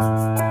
Música